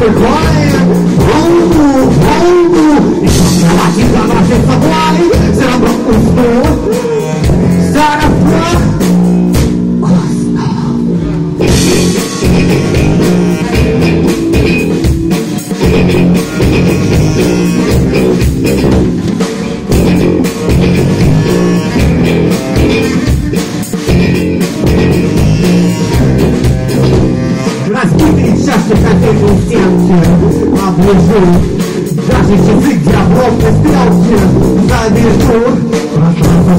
Goodbye. inconsciente A bluzu Zażyć się wygra w rokiem piącie Zabierz tu Masz lato, o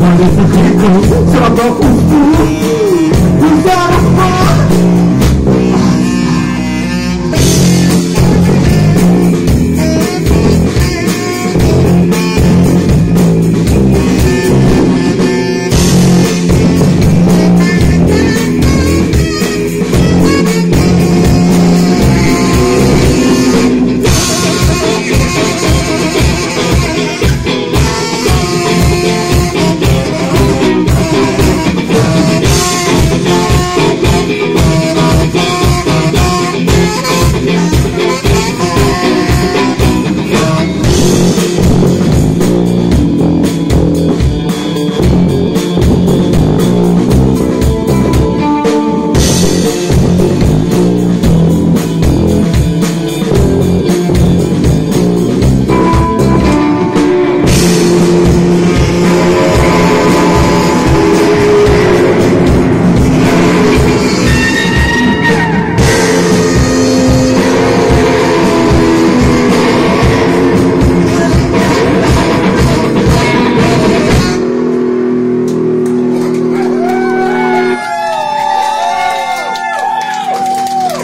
magneto, chwilką Trzeba to ustąpić